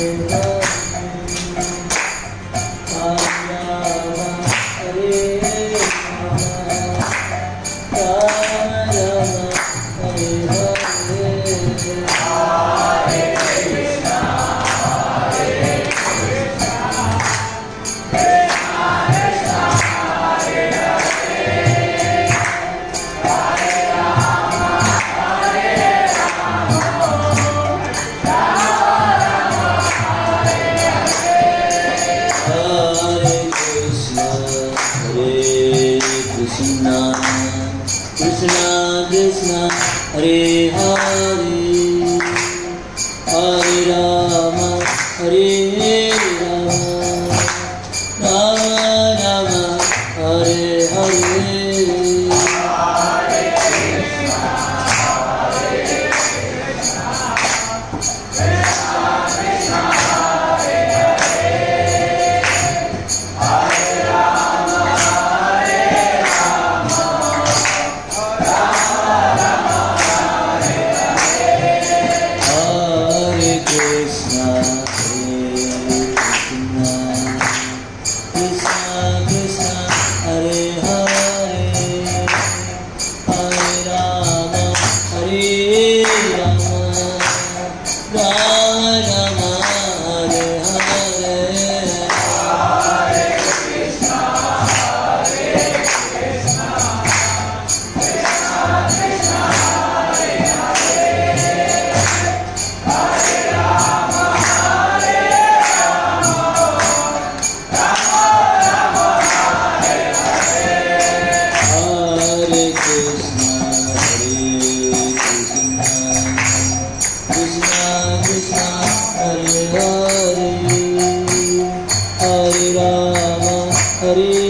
Thank you. Hare Hare Hare Ram Hare Hare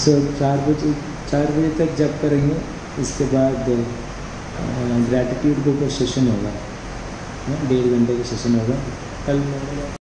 सो चार बजे चार बजे तक जब करेंगे, इसके बाद ग्रैटिट्यूड के ऊपर सेशन होगा डेढ़ घंटे का सेशन होगा। कल